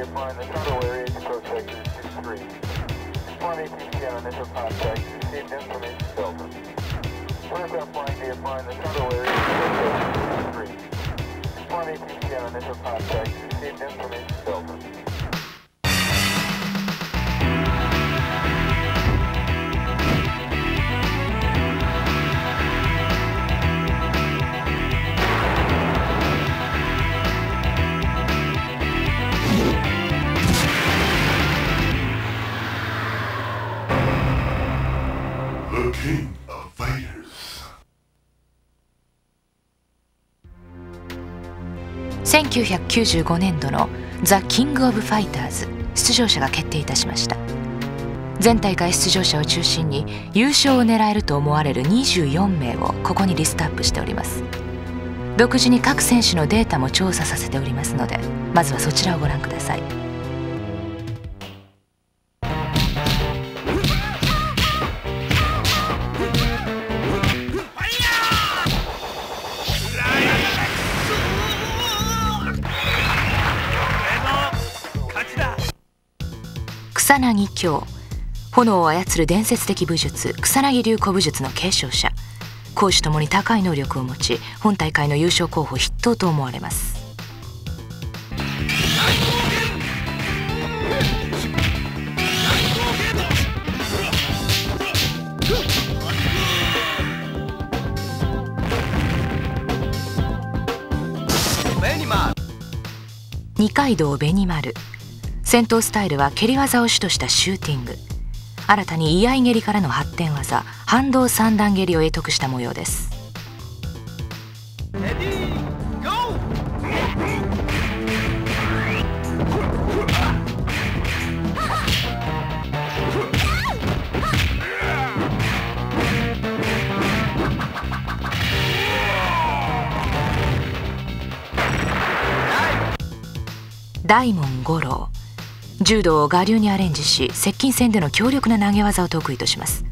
Flying the tunnel area to approach sector 23. Flying ATC on initial contact, received information Delta. Aircraft flying via fine the tunnel area to approach sector 23. Flying ATC on initial contact, received information Delta. 1995年度のザ・キング・オブ・ファイターズ出場者が決定いたしました。全大会出場者を中心に優勝を狙えると思われる24名をここにリストアップしております。独自に各選手のデータも調査させておりますのでまずはそちらをご覧ください。草薙京。炎を操る伝説的武術草薙流古武術の継承者。攻守ともに高い能力を持ち本大会の優勝候補筆頭と思われます。二階堂紅丸。戦闘スタイルは蹴り技を主としたシューティング。新たに居合蹴りからの発展技反動三段蹴りを得得した模様です。大門五郎。柔道を我流にアレンジし接近戦での強力な投げ技を得意とします。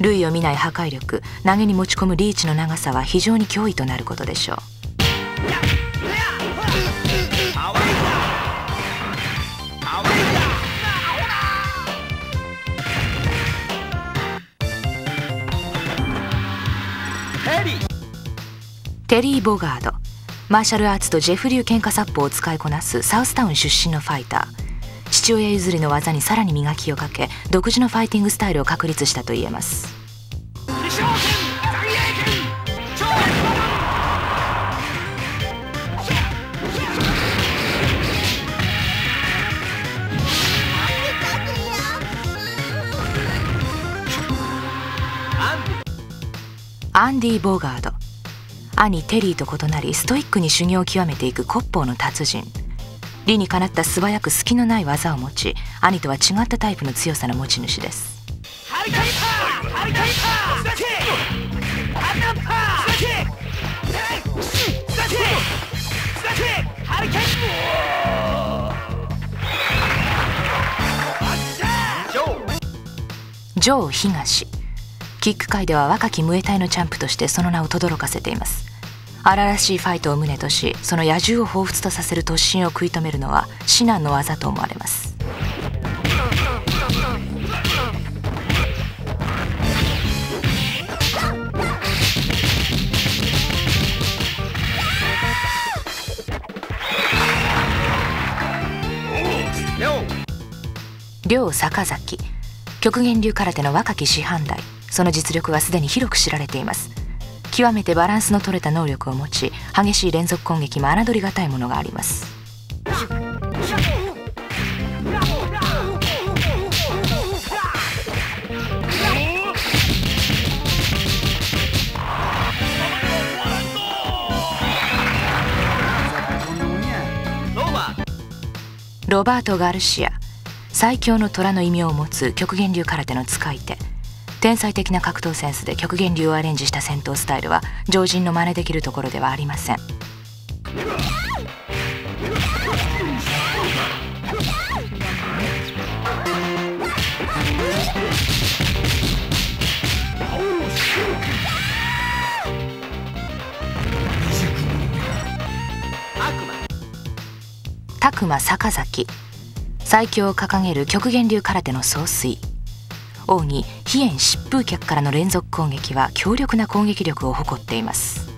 類を見ない破壊力投げに持ち込むリーチの長さは非常に脅威となることでしょう。テリー・ボガードマーシャルアーツとジェフ流喧嘩殺法を使いこなすサウスタウン出身のファイター。父親譲りの技にさらに磨きをかけ独自のファイティングスタイルを確立したと言えます。アンディ・ボーガード。兄テリーと異なりストイックに修行を極めていく骨法の達人。理にかなった素早く隙のない技を持ち兄とは違ったタイプの強さの持ち主です。ジョー東キック界では若きムエタイのチャンプとしてその名を轟かせています。荒々しいファイトを胸としその野獣を彷彿とさせる突進を食い止めるのは至難の技と思われます。両坂崎極限流空手の若き師範代。その実力はすでに広く知られています。極めてバランスの取れた能力を持ち激しい連続攻撃も侮りがたいものがあります。ロバート・ガルシア最強の虎の異名を持つ極限流空手の使い手。天才的な格闘センスで極限流をアレンジした戦闘スタイルは常人の真似できるところではありません。拓磨坂崎最強を掲げる極限流空手の総帥。王に飛燕疾風脚からの連続攻撃は強力な攻撃力を誇っています。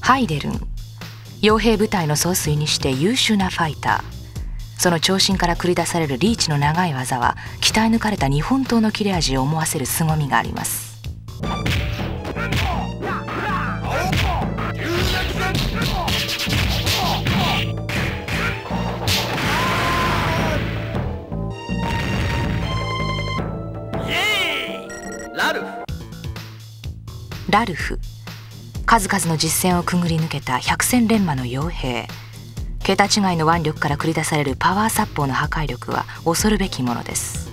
ハイデルン。傭兵部隊の総帥にして優秀なファイター。その長身から繰り出されるリーチの長い技は鍛え抜かれた日本刀の切れ味を思わせる凄みがあります。ラルフ。数々の実戦をくぐり抜けた百戦錬磨の傭兵。桁違いの腕力から繰り出されるパワー殺法の破壊力は恐るべきものです。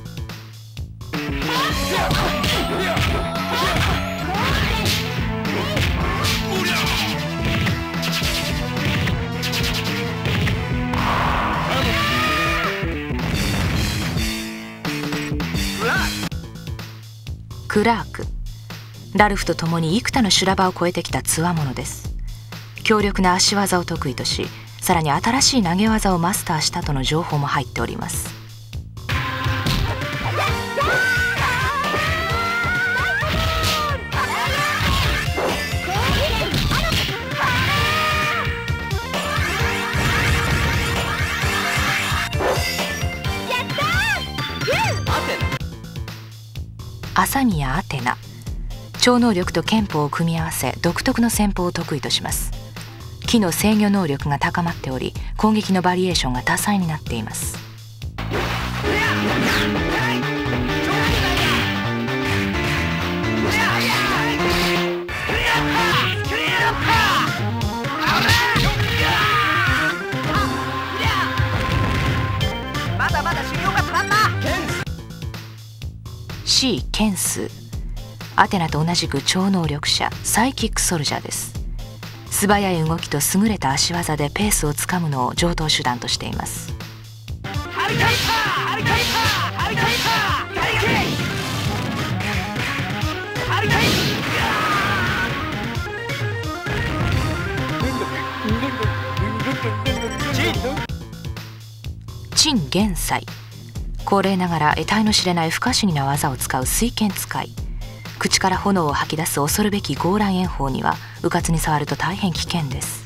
クラーク。ラルフと共に幾多の修羅場を越えてきたつわものです。強力な足技を得意としさらに新しい投げ技をマスターしたとの情報も入っております。朝宮アテナ超能力と憲法を組み合わせ独特の戦法を得意とします。木の制御能力が高まっており攻撃のバリエーションが多彩になっています。まだまだ修行が足らんな C ケンスアテナと同じく超能力者サイキックソルジャーです素早い動きと優れた足技でペースをつかむのを上等手段としています。ハリケーハリケーハリケーンハリケーンハリケ陳元斎。高齢ながら得体の知れない不可思議な技を使う水剣使い。口から炎を吐き出す恐るべき強乱炎砲にはうかつに触ると大変危険です。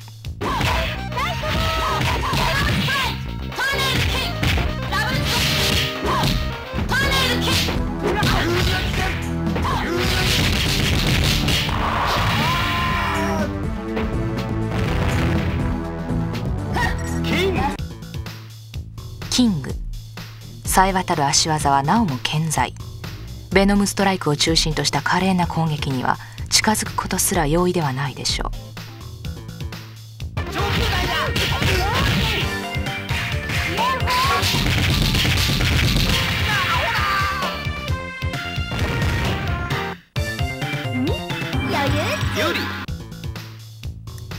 キング。さえ渡る足技はなおも健在。ベノムストライクを中心とした華麗な攻撃には近づくことすら容易ではないでしょう。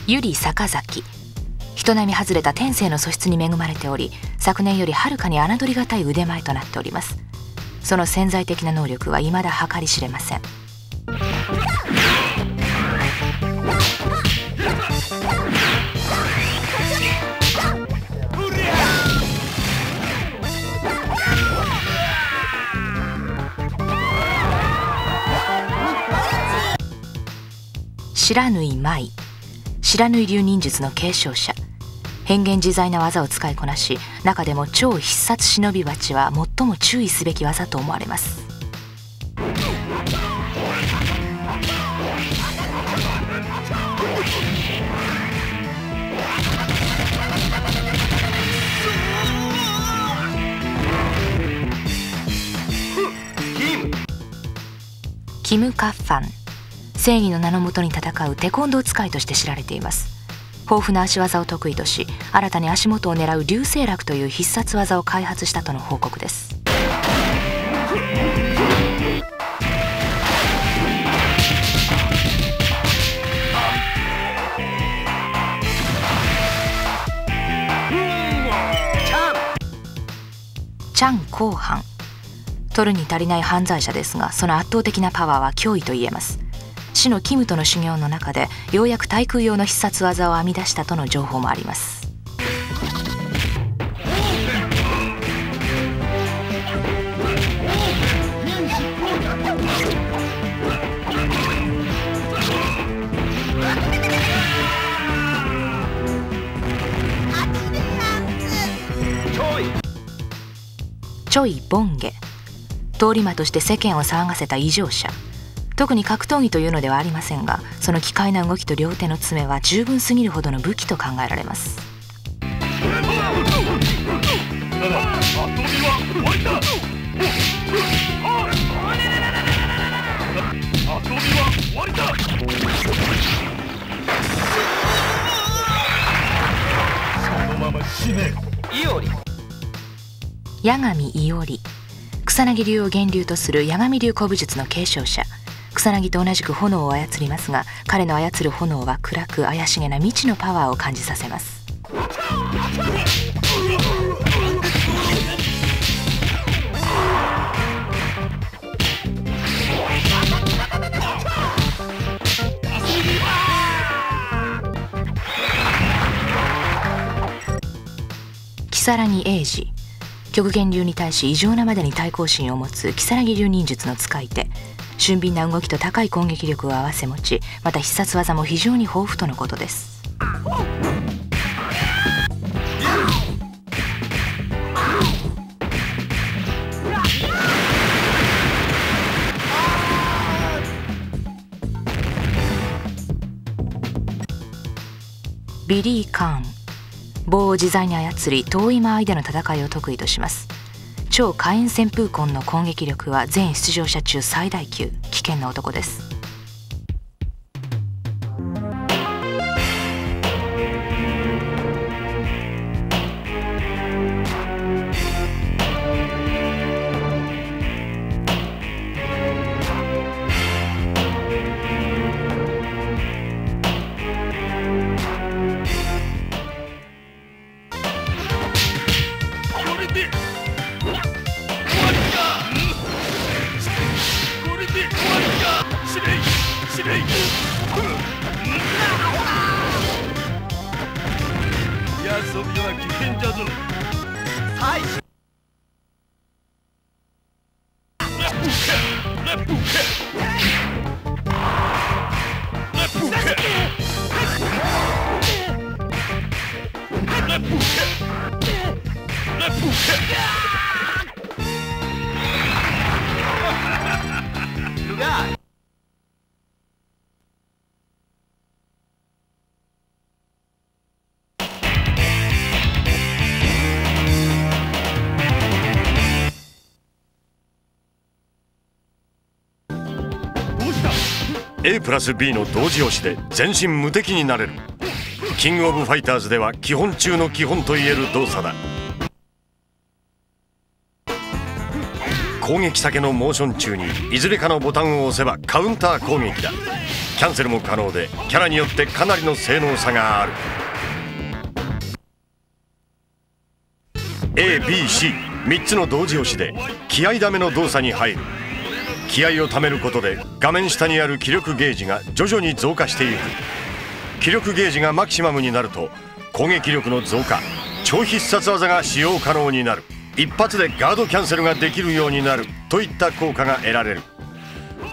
ユリ坂崎人並み外れた天性の素質に恵まれており昨年よりはるかに侮りがたい腕前となっております。その潜在的な能力は未だ計り知れません知らぬい舞知らぬい流忍術の継承者。変幻自在な技を使いこなし中でも超必殺忍び鉢は最も注意すべき技と思われます。キム・カッファン正義の名のもとに戦うテコンドー使いとして知られています。豊富な足技を得意とし新たに足元を狙う流星落という必殺技を開発したとの報告です。チャン・コーハン取るに足りない犯罪者ですがその圧倒的なパワーは脅威と言えます。死のキムとの修行の中でようやく対空用の必殺技を編み出したとの情報もあります。チョイ・ボンゲ通り魔として世間を騒がせた異常者。特に格闘技というのではありませんがその奇怪な動きと両手の爪は十分すぎるほどの武器と考えられます。八神伊織。草薙流を源流とする八神流古武術の継承者草薙と同じく炎を操りますが彼の操る炎は暗く怪しげな未知のパワーを感じさせます。如月英二。極限流に対し異常なまでに対抗心を持つ如月流忍術の使い手。俊敏な動きと高い攻撃力を併せ持ちまた必殺技も非常に豊富とのことです。ビリー・カーン棒を自在に操り遠い間合いでの戦いを得意とします。超火炎旋風痕の攻撃力は全出場者中最大級危険な男です。プラス B の同時押しで全身無敵になれる。キングオブファイターズでは基本中の基本といえる動作だ。攻撃先のモーション中にいずれかのボタンを押せばカウンター攻撃だ。キャンセルも可能でキャラによってかなりの性能差がある。ABC3 つの同時押しで気合ダメの動作に入る。気合を貯めることで画面下にある気力ゲージが徐々に増加していく。気力ゲージがマキシマムになると攻撃力の増加超必殺技が使用可能になる。一発でガードキャンセルができるようになるといった効果が得られる。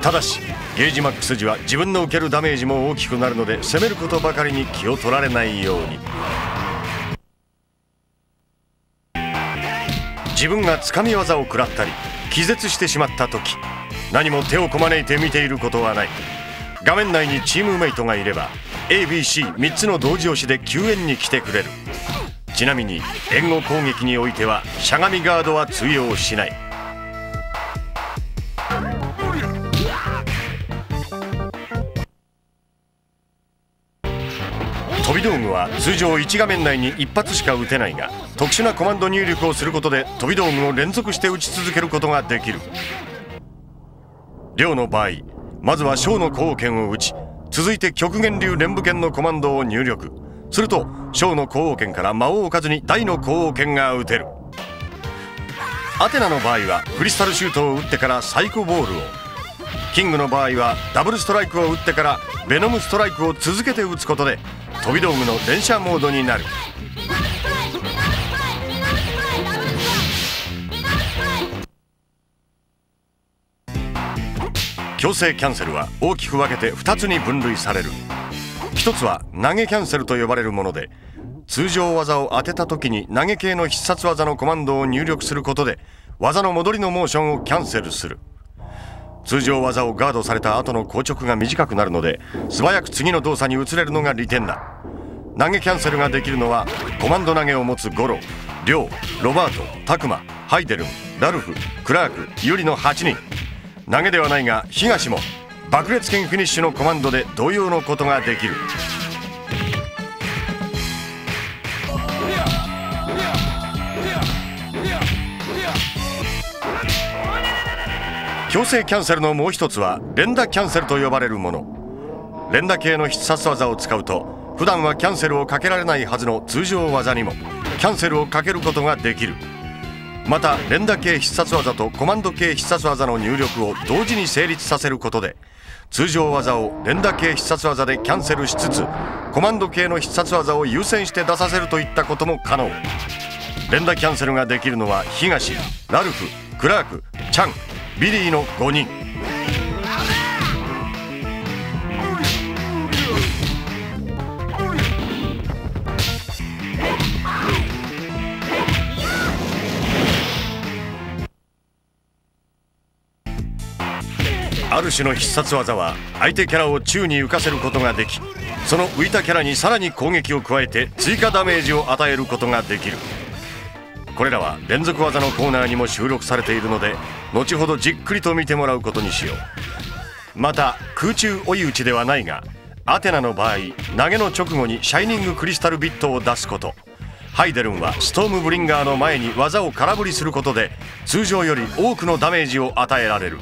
ただしゲージマックス時は自分の受けるダメージも大きくなるので攻めることばかりに気を取られないように。自分がつかみ技を食らったり気絶してしまった時何も手をこまねいて見ていることはない。画面内にチームメイトがいれば ABC3 つの同時押しで救援に来てくれる。ちなみに援護攻撃においてはしゃがみガードは通用しない。飛び道具は通常1画面内に一発しか撃てないが特殊なコマンド入力をすることで飛び道具を連続して撃ち続けることができる。両の場合まずは小の後剣を撃ち続いて極限流連武剣のコマンドを入力。すると小の後剣から魔王を置かずに大の後剣が撃てる。アテナの場合はクリスタルシュートを打ってからサイコボールを。キングの場合はダブルストライクを打ってからベノムストライクを続けて打つことで飛び道具の連射モードになる。強制キャンセルは大きく分けて2つに分類される。1つは投げキャンセルと呼ばれるもので通常技を当てた時に投げ系の必殺技のコマンドを入力することで技の戻りのモーションをキャンセルする。通常技をガードされた後の硬直が短くなるので素早く次の動作に移れるのが利点だ。投げキャンセルができるのはコマンド投げを持つゴロリョウロバートタクマハイデルンラルフクラークユリの8人。投げではないが東も爆裂剣フィニッシュのコマンドで同様のことができる。強制キャンセルのもう一つは連打キャンセルと呼ばれるもの。連打系の必殺技を使うと普段はキャンセルをかけられないはずの通常技にもキャンセルをかけることができる。また連打系必殺技とコマンド系必殺技の入力を同時に成立させることで通常技を連打系必殺技でキャンセルしつつコマンド系の必殺技を優先して出させるといったことも可能。連打キャンセルができるのは東ラルフクラークチャンビリーの5人。ある種の必殺技は相手キャラを宙に浮かせることができその浮いたキャラにさらに攻撃を加えて追加ダメージを与えることができる。これらは連続技のコーナーにも収録されているので後ほどじっくりと見てもらうことにしよう。また空中追い打ちではないがアテナの場合投げの直後にシャイニングクリスタルビットを出すこと。ハイデルンはストームブリンガーの前に技を空振りすることで通常より多くのダメージを与えられる。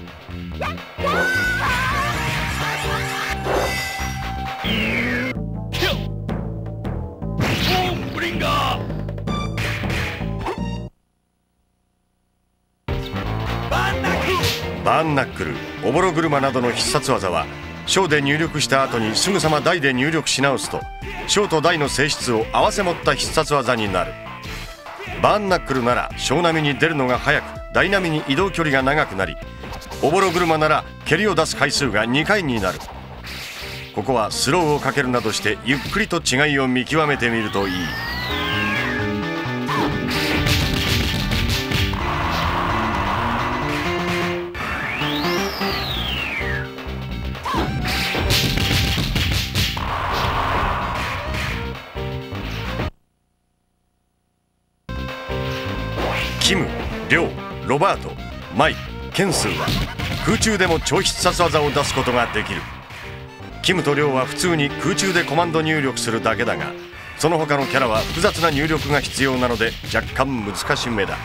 バーンナックルおぼろ車などの必殺技は小で入力した後にすぐさま大で入力し直すと小と大の性質を合わせ持った必殺技になる。バーンナックルなら小並みに出るのが速く大並みに移動距離が長くなりおぼろ車なら蹴りを出す回数が2回になる。ここはスローをかけるなどしてゆっくりと違いを見極めてみるといい。リョウロバートマイケンスーは空中でも超必殺技を出すことができる。キムとリョウは普通に空中でコマンド入力するだけだがその他のキャラは複雑な入力が必要なので若干難しめだ。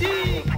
咦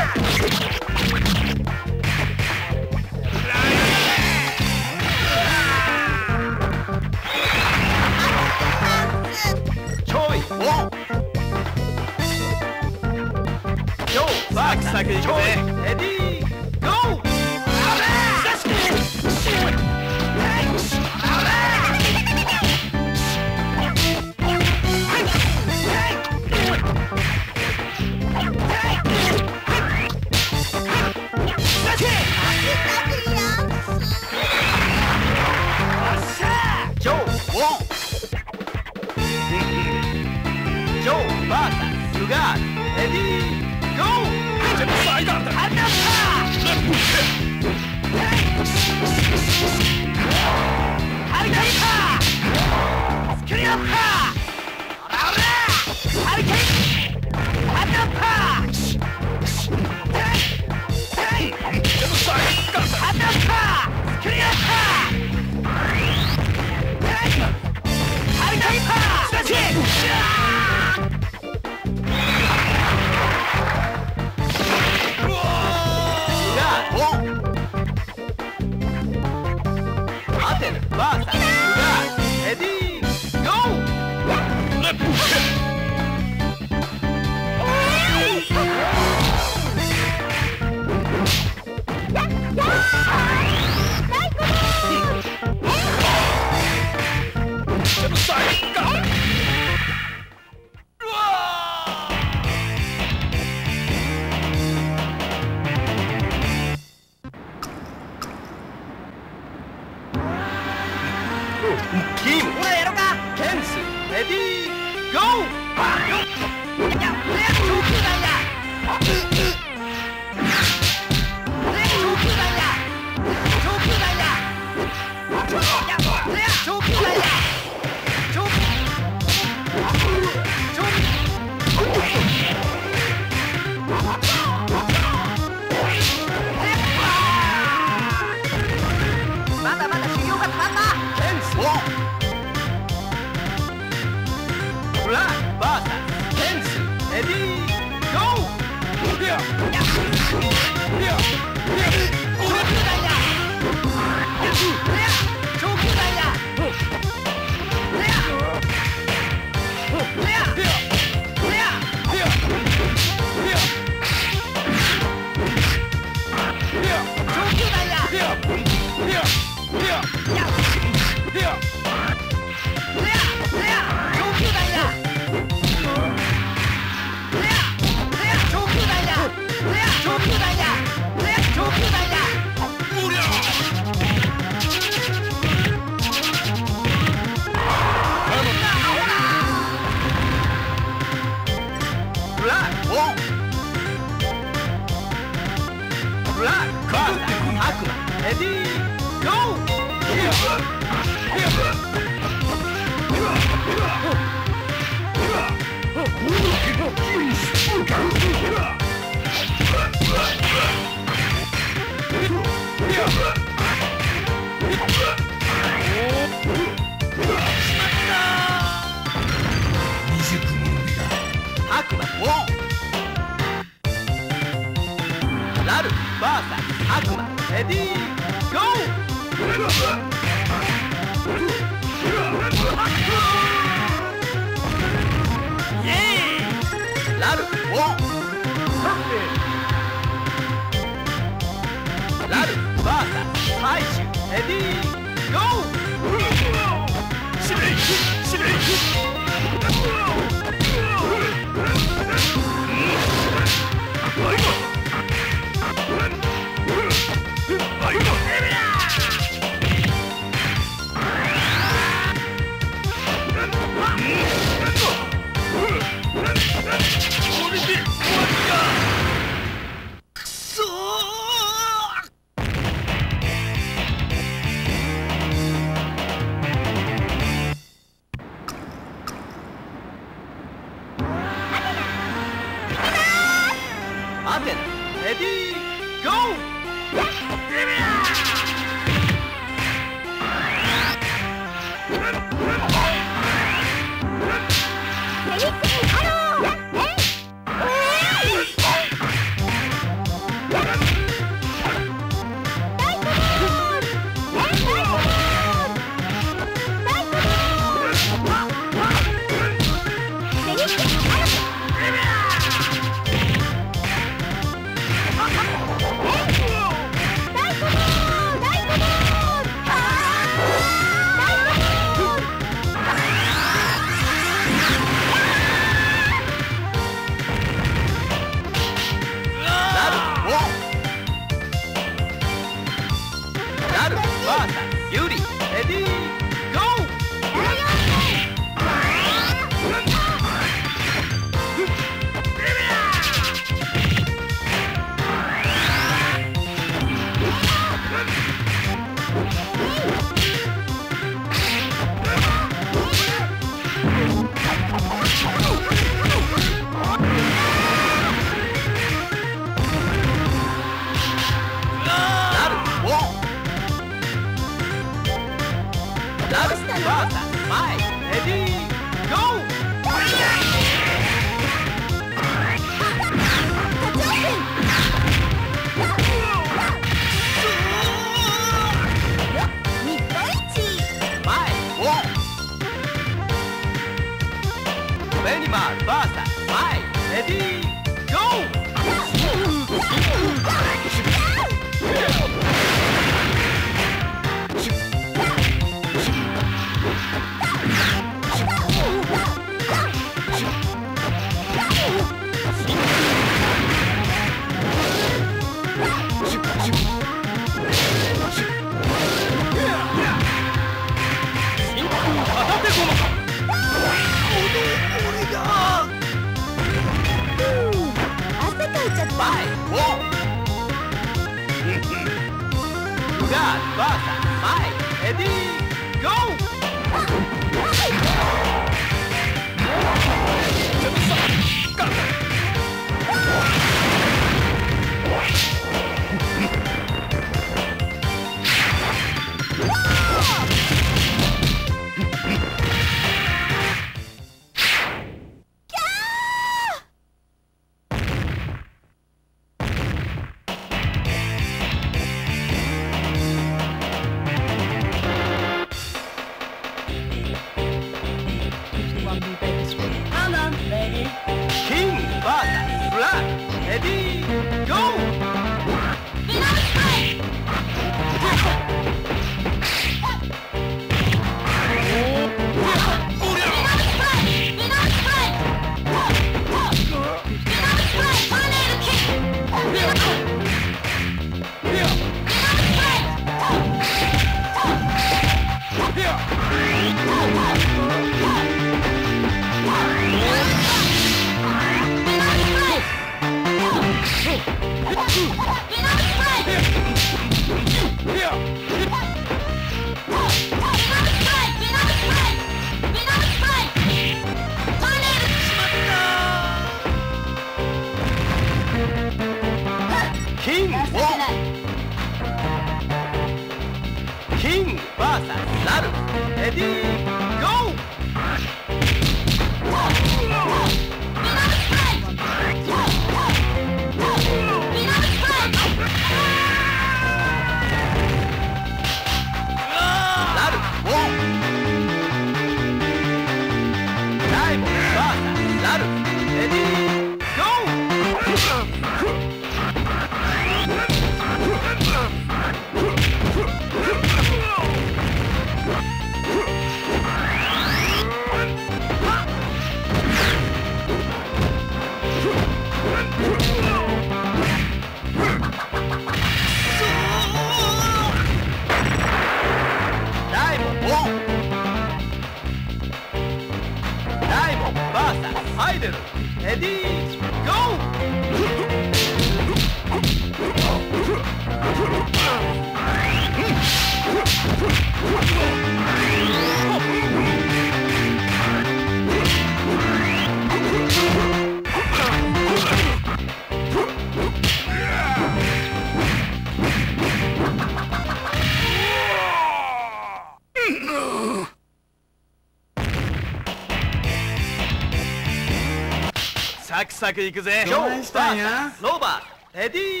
サクいくぜ。どしたんや？ローバーレディー。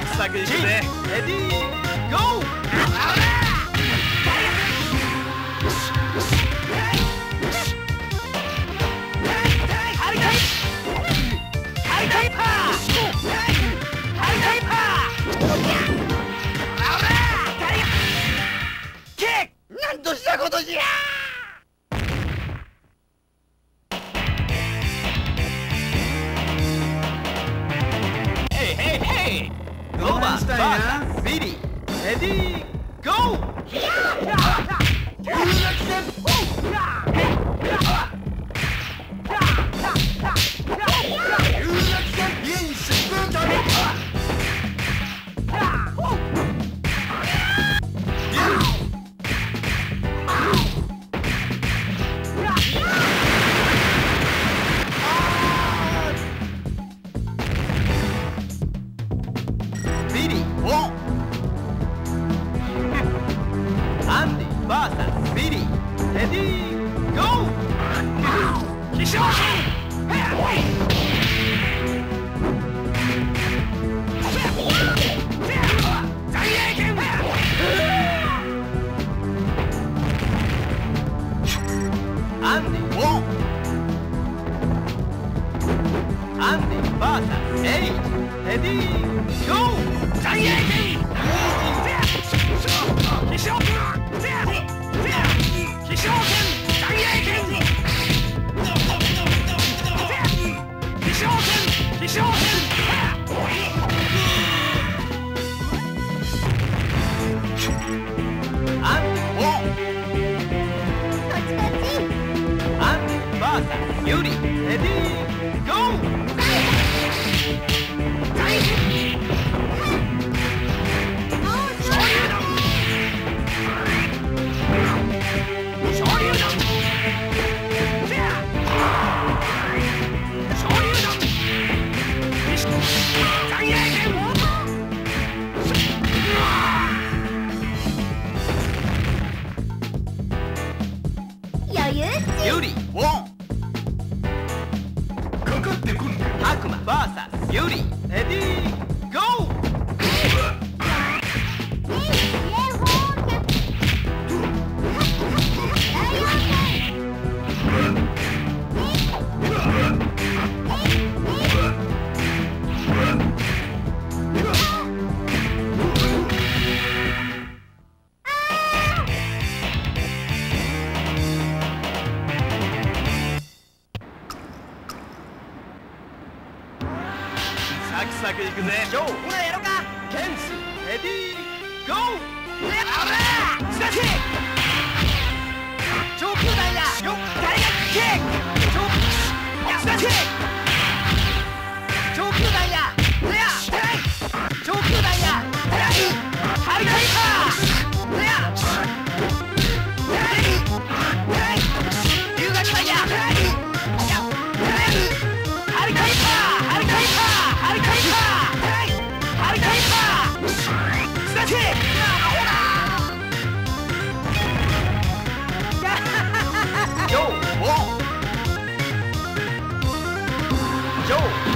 日バッ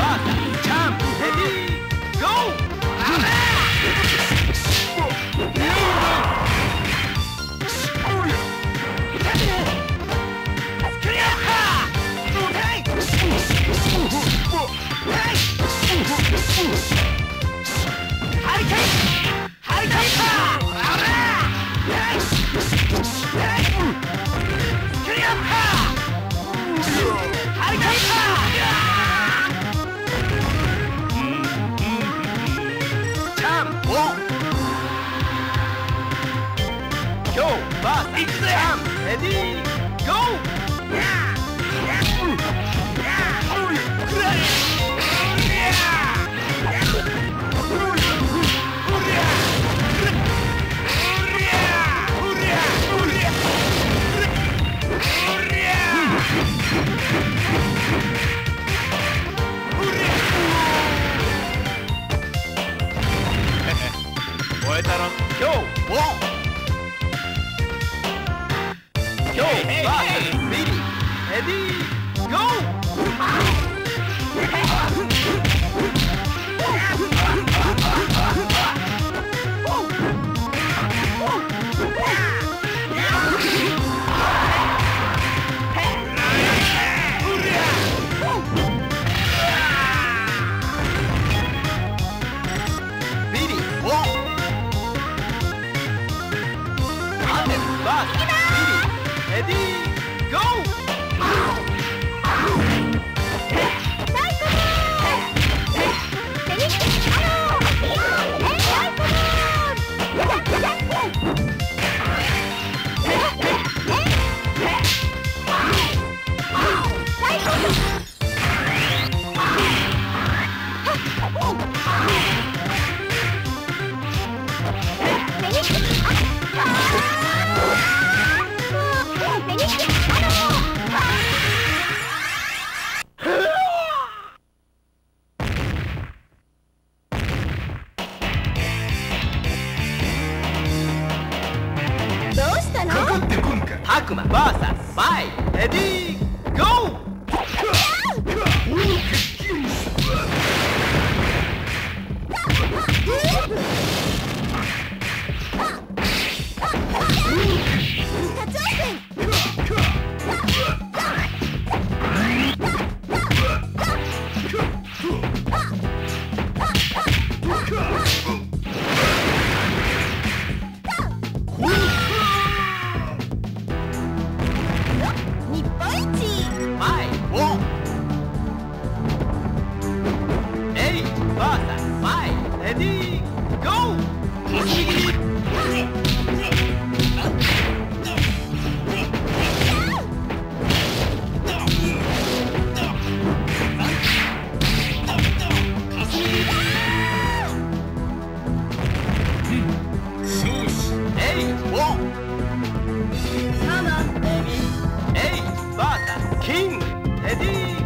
Fuck! Bas, Ixlehan, Ready, go! Go! Whoa! Vai, hey, Eddie. King, Eddie.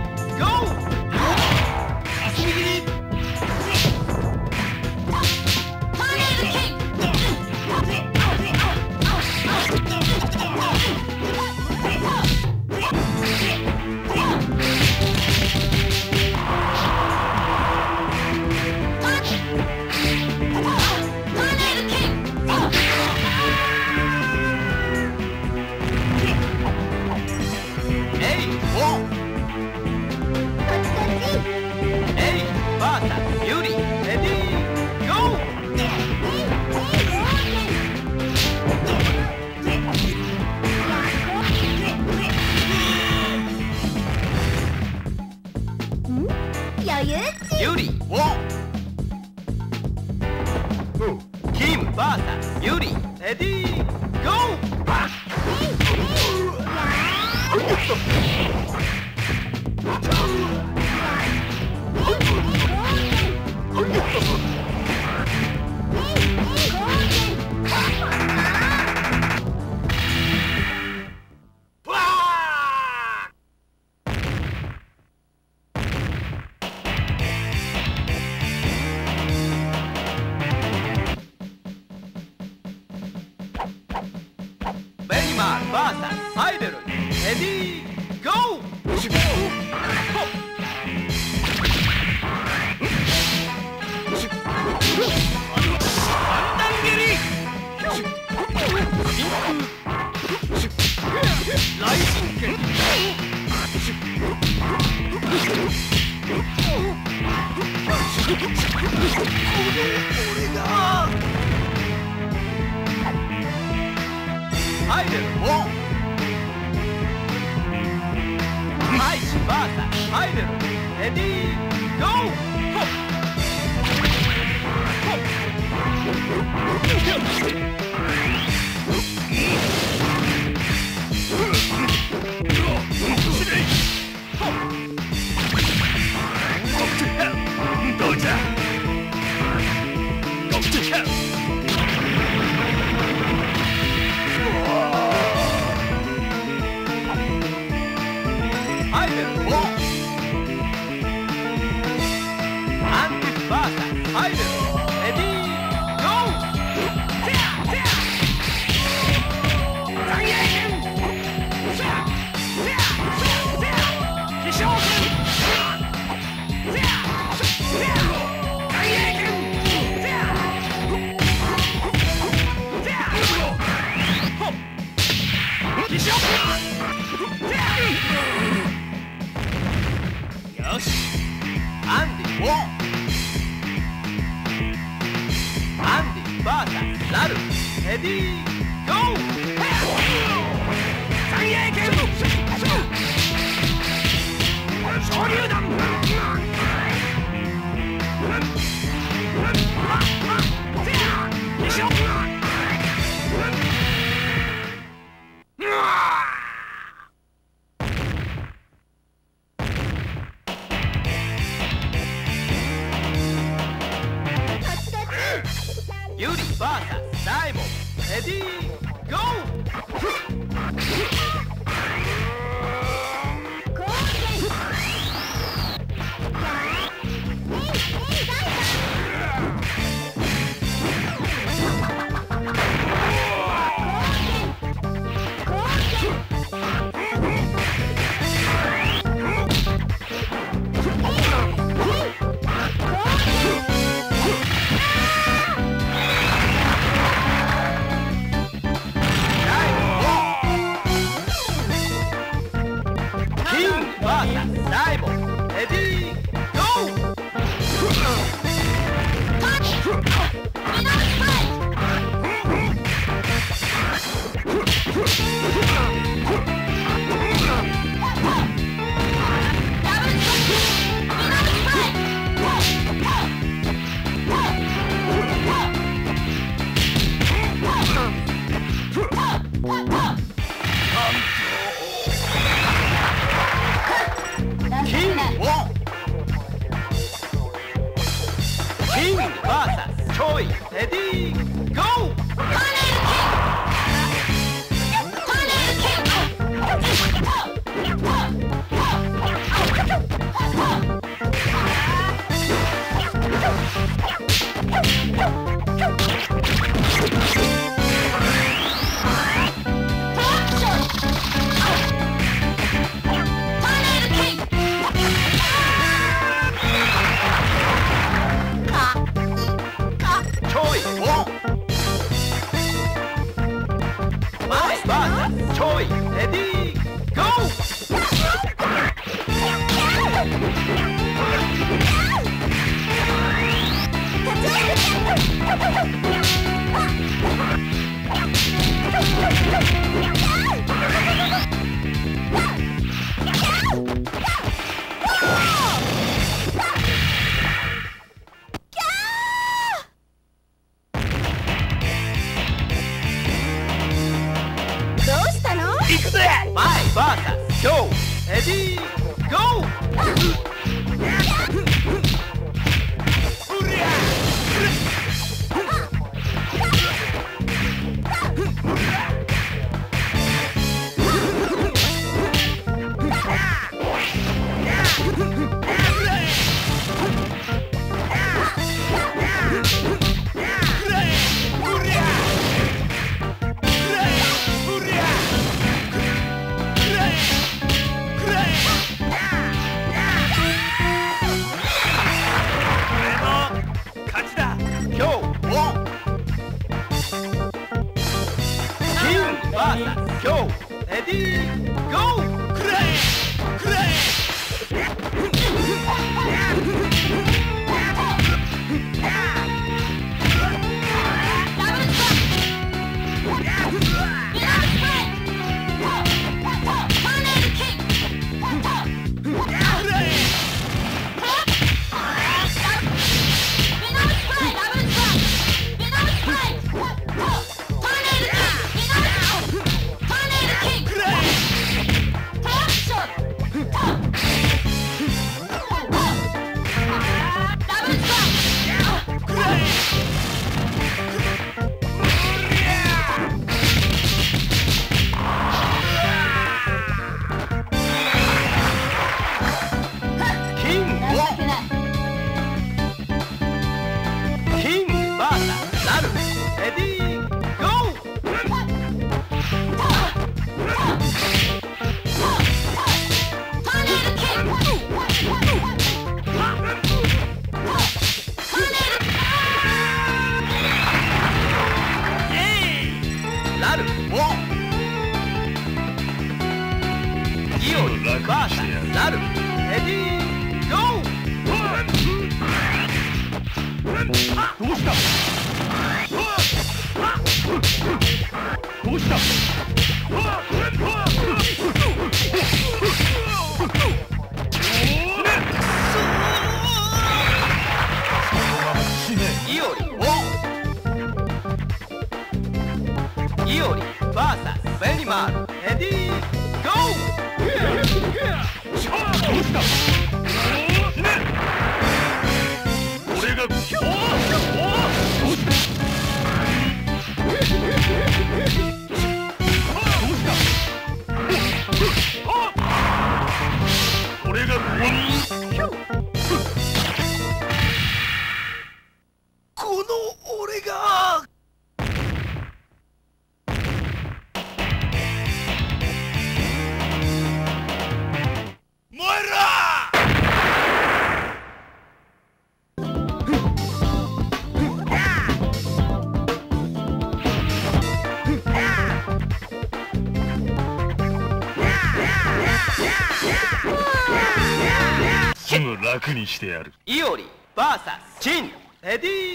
ユリバーサしてやる。イオリバーサスチン。レディ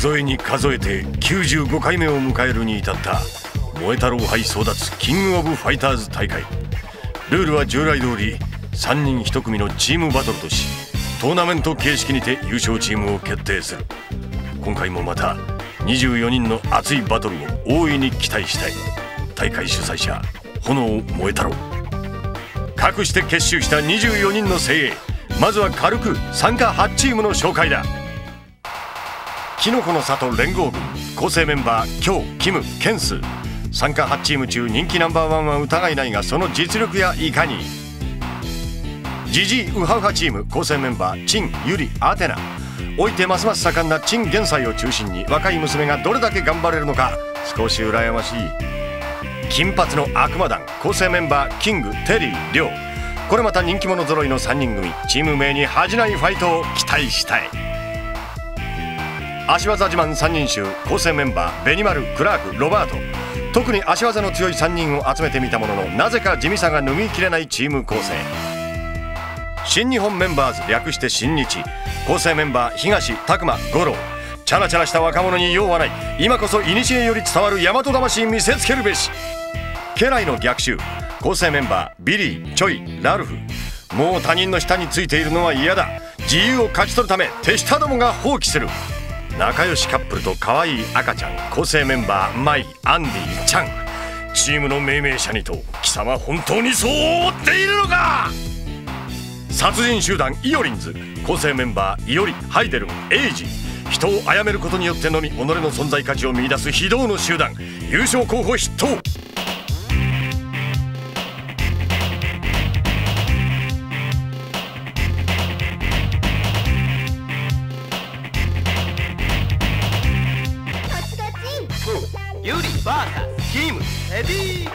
数えに数えて95回目を迎えるに至った燃え太郎杯争奪キングオブファイターズ大会。ルールは従来通り3人1組のチームバトルとしトーナメント形式にて優勝チームを決定する。今回もまた24人の熱いバトルを大いに期待したい。大会主催者炎燃え太郎各して結集した24人の精鋭。まずは軽く参加8チームの紹介だ。キノコの里連合軍構成メンバー京キムケンス。参加8チーム中人気ナンバーワンは疑いないがその実力やいかに。ジジウハウハチーム構成メンバーチンユリアテナ。おいてますます盛んなチン元帥を中心に若い娘がどれだけ頑張れるのか。少し羨ましい。金髪の悪魔団構成メンバーキングテリーリョウ。これまた人気者揃いの3人組。チーム名に恥じないファイトを期待したい。足技自慢3人衆構成メンバーベニマルクラークロバート。特に足技の強い3人を集めてみたもののなぜか地味さが拭いきれないチーム構成。新日本メンバーズ略して新日。構成メンバー東拓磨五郎。チャラチャラした若者に用はない。今こそ古より伝わる大和魂見せつけるべし。家来の逆襲。構成メンバービリーチョイラルフ。もう他人の下についているのは嫌だ。自由を勝ち取るため手下どもが放棄する。仲良しカップルと可愛い赤ちゃん構成メンバーマイアンディちゃんチームの命名者にと貴様本当にそう思っているのか？殺人集団イオリンズ。構成メンバーイオリハイデルンエイジ。人を殺めることによってのみ己の存在価値を見いだす非道の集団。優勝候補筆頭。キ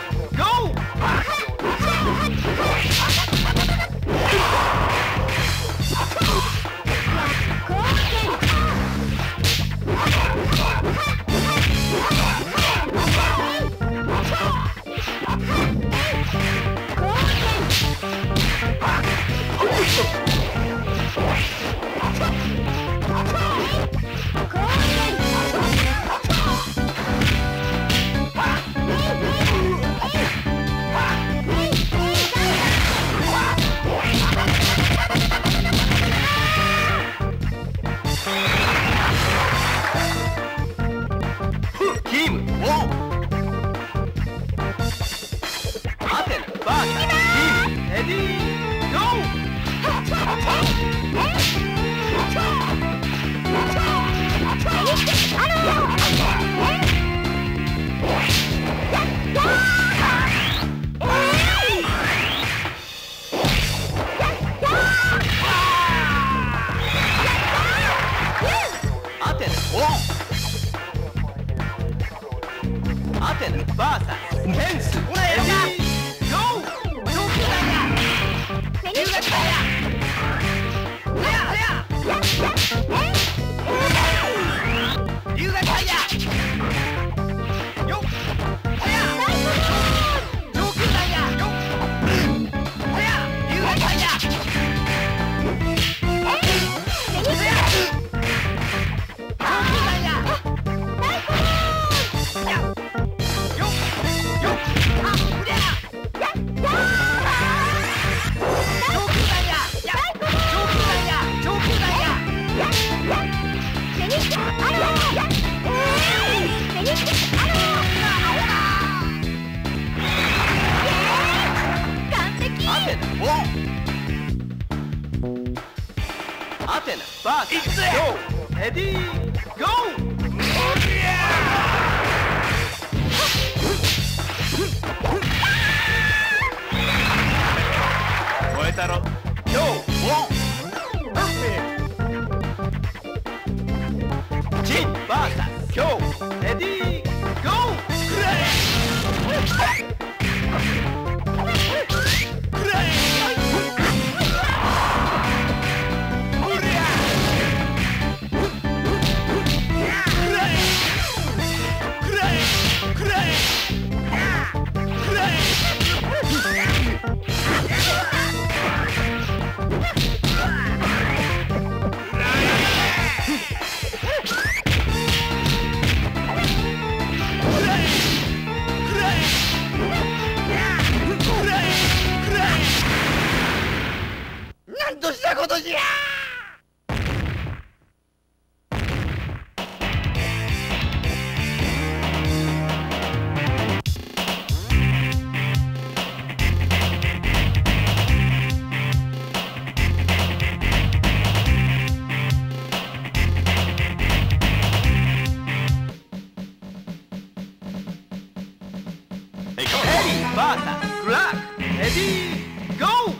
Eddie, Bata, Clark. Eddie, go!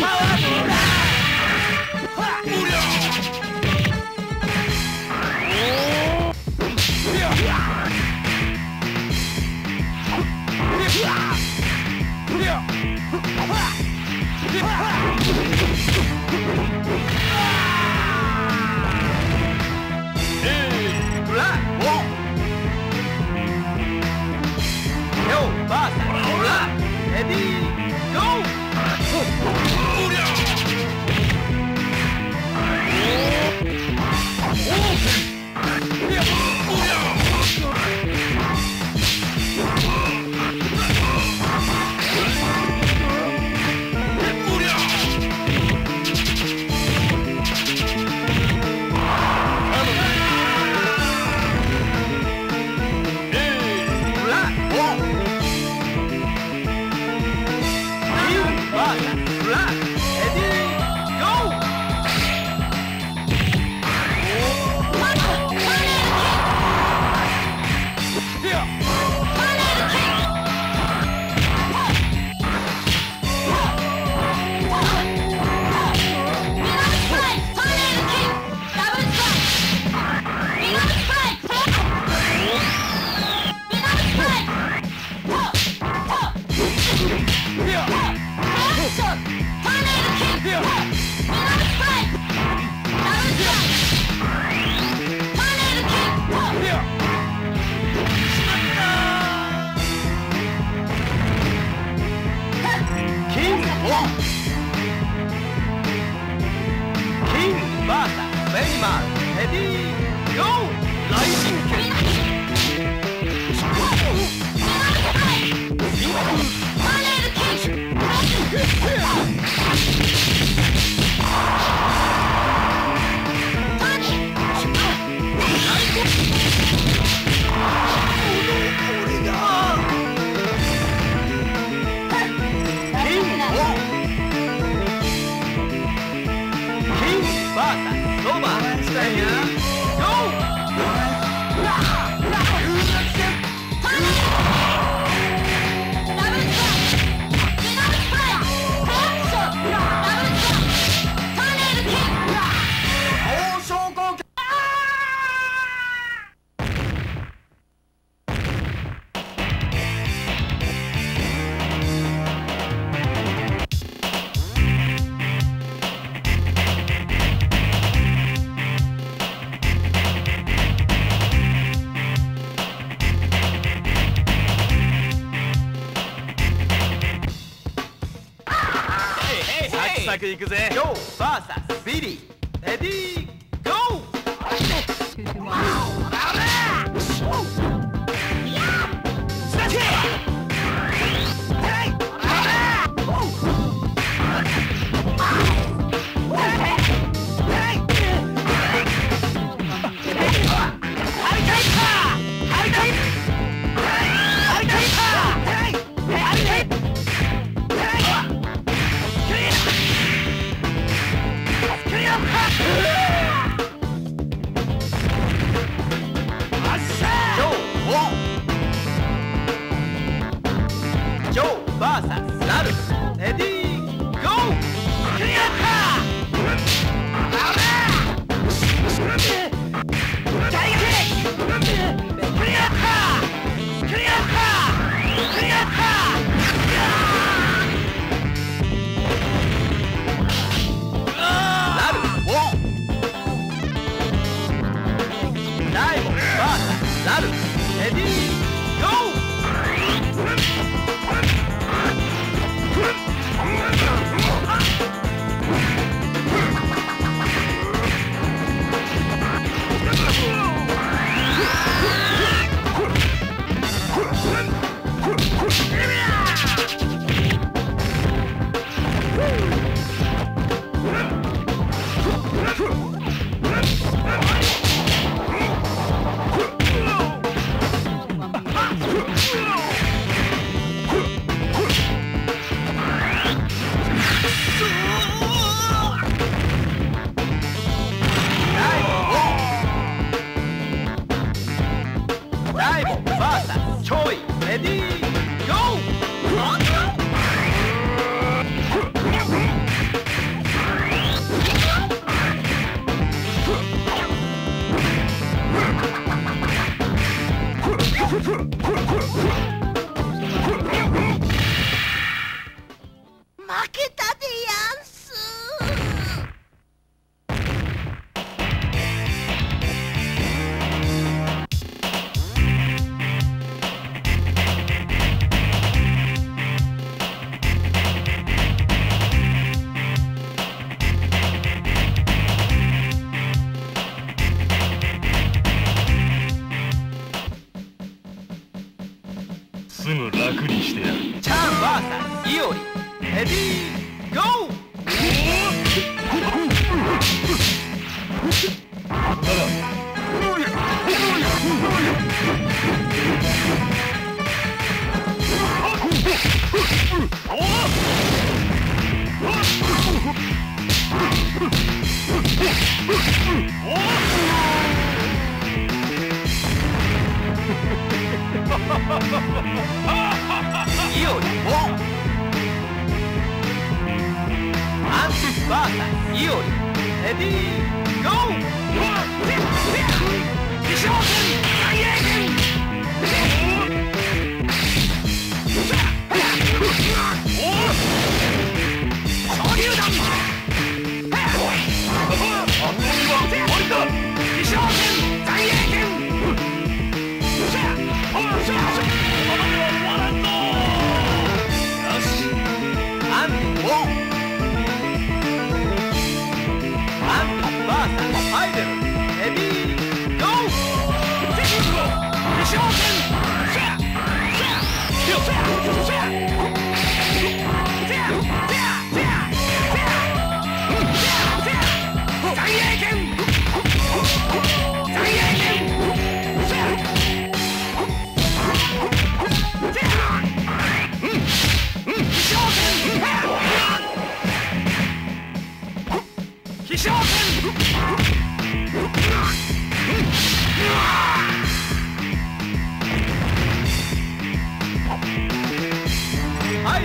Power! Ready, go! くいくぜ。よ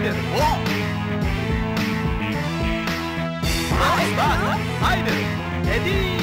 デルアイスバーグアイデルエディー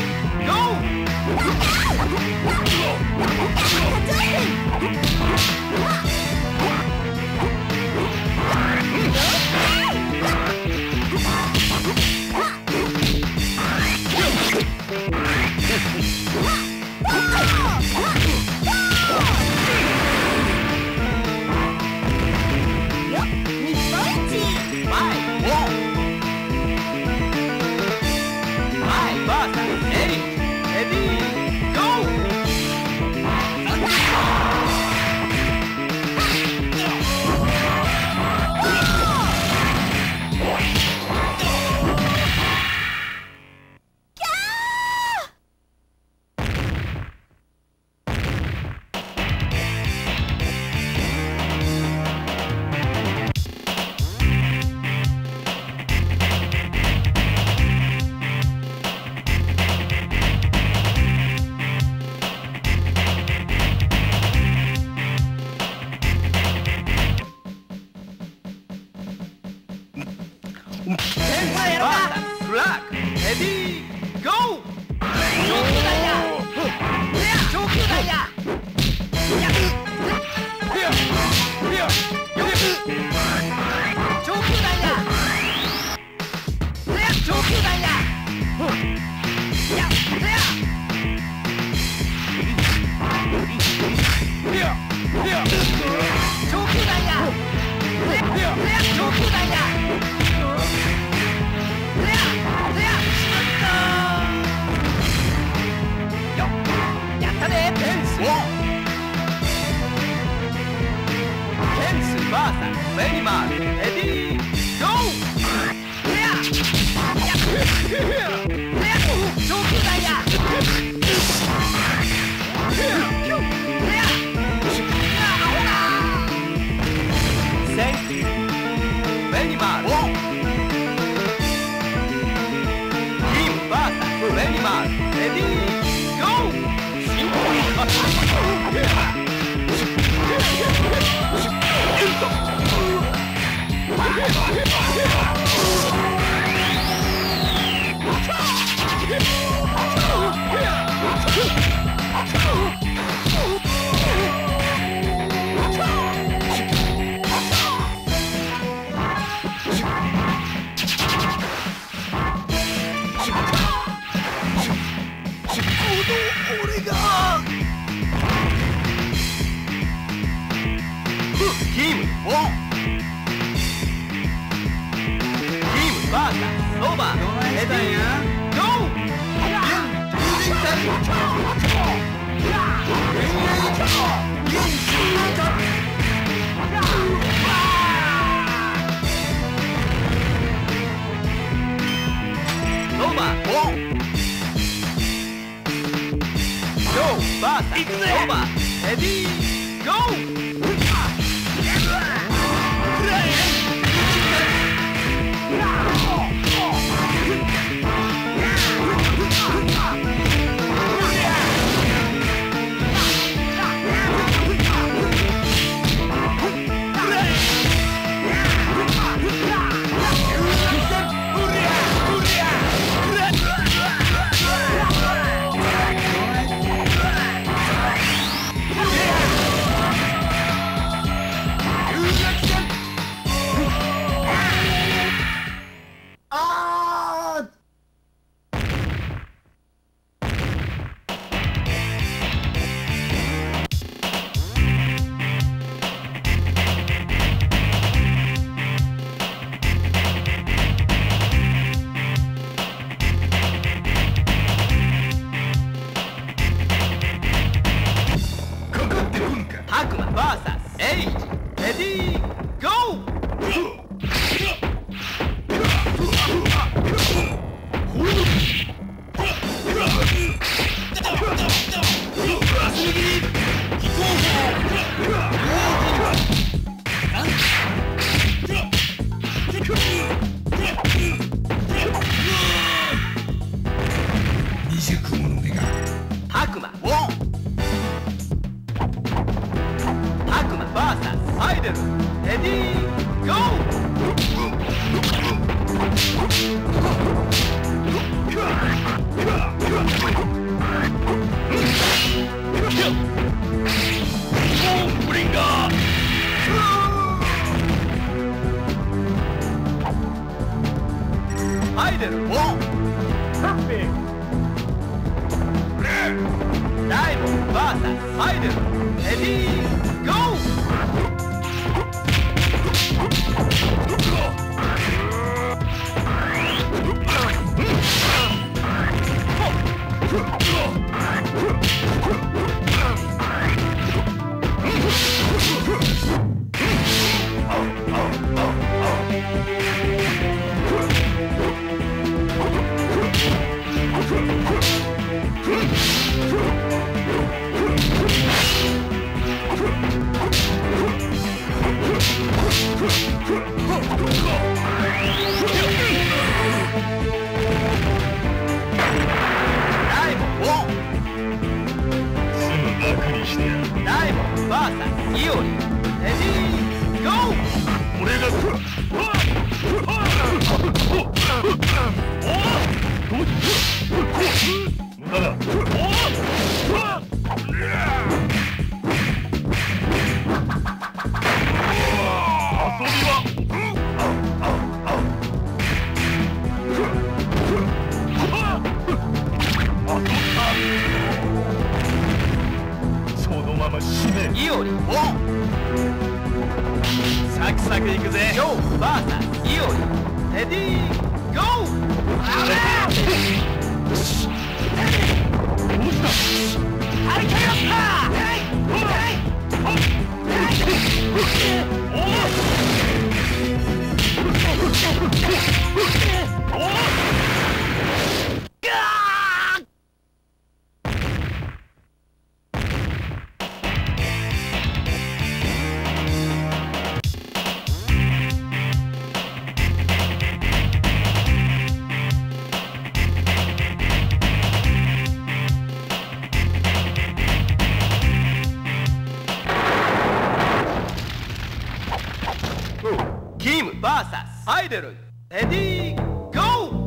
VS アイドルレディーゴー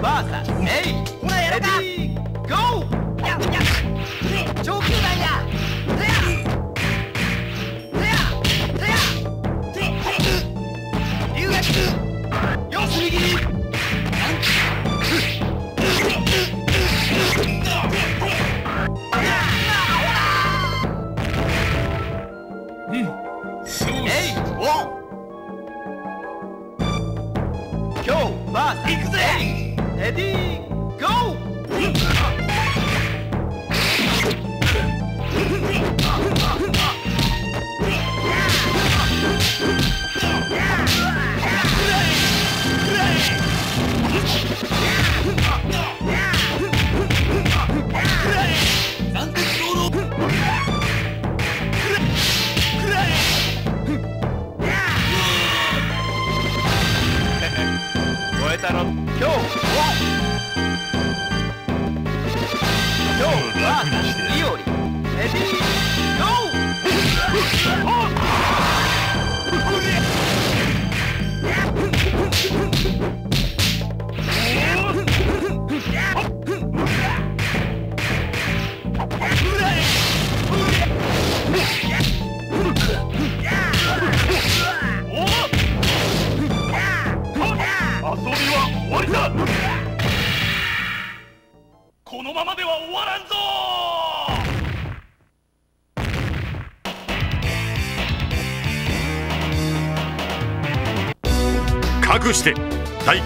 バーサメイほらやれた。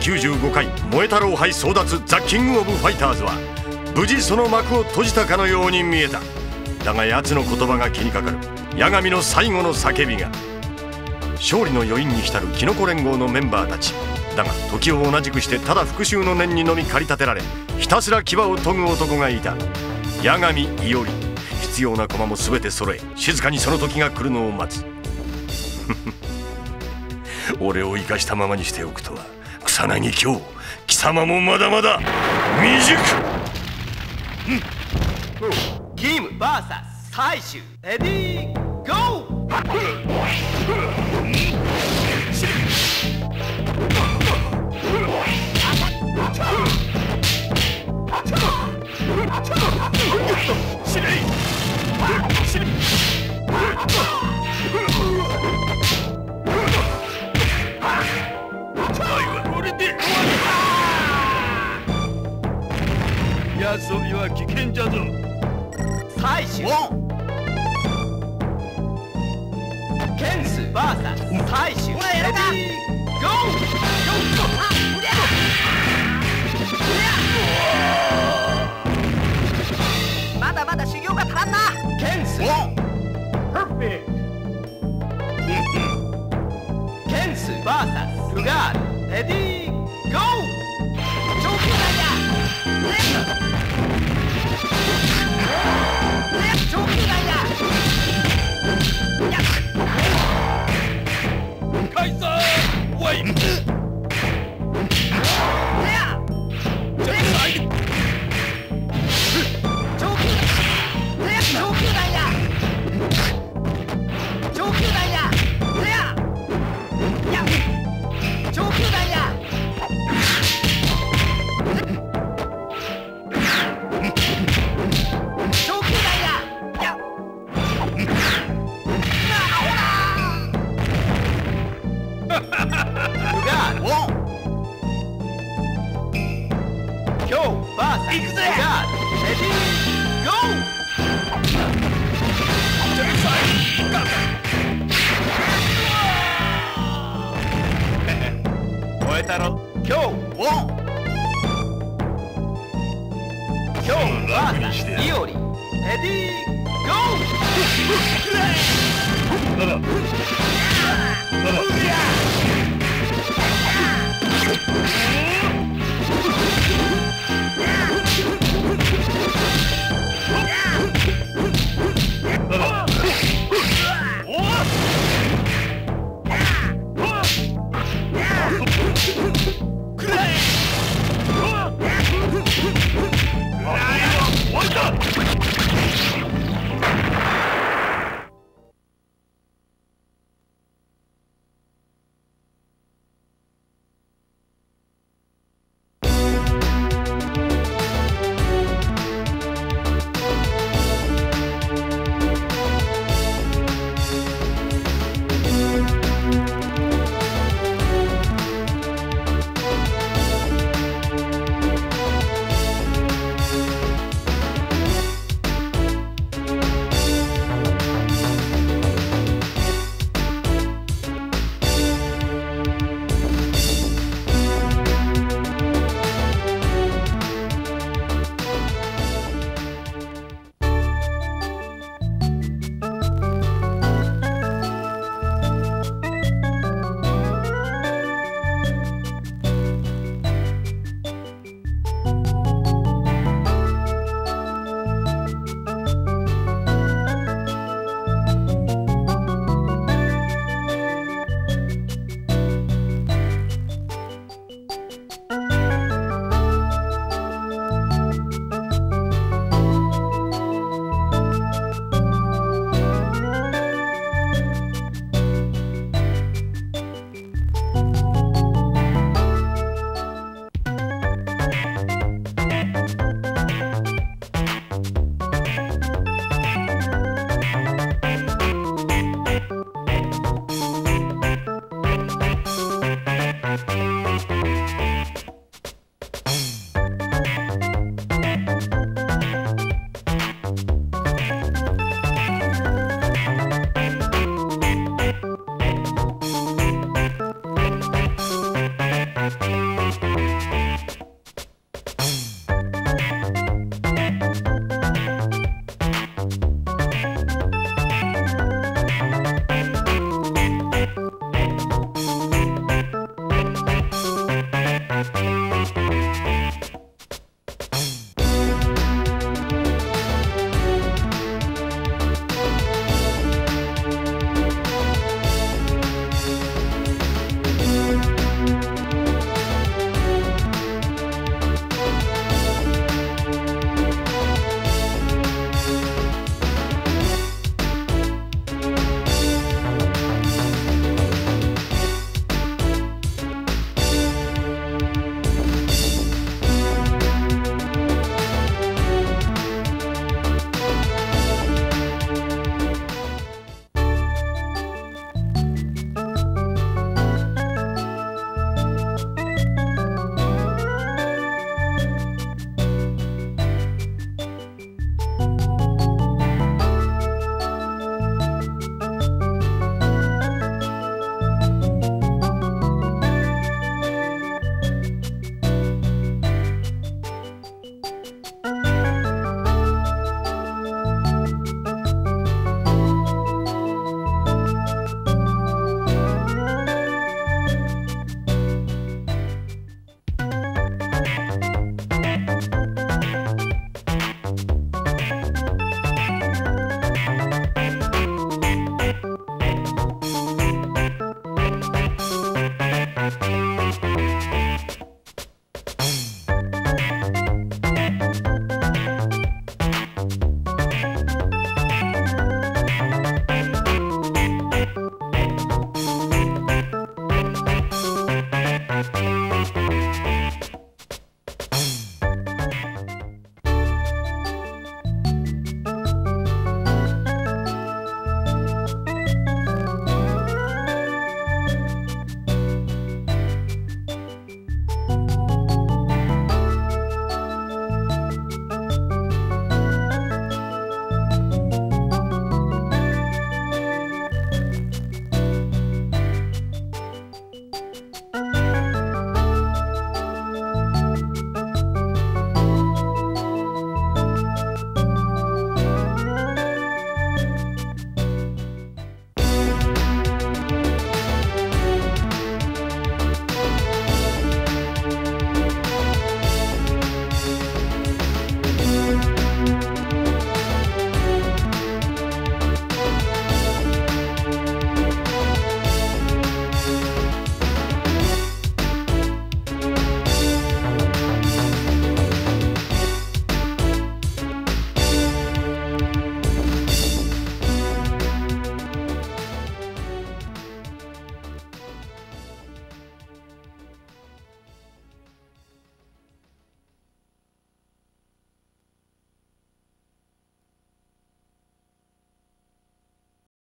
95回燃え太郎杯争奪ザ・キング・オブ・ファイターズは無事その幕を閉じたかのように見えた。だが奴の言葉が気にかかる。八神の最後の叫びが勝利の余韻に浸るキノコ連合のメンバーたち。だが時を同じくしてただ復讐の念にのみ駆り立てられひたすら牙を研ぐ男がいた。八神伊織必要な駒も全て揃え静かにその時が来るのを待つ。俺を生かしたままにしておくとは。草薙京貴様もまだまだ未熟。キムバーサス最終レディー。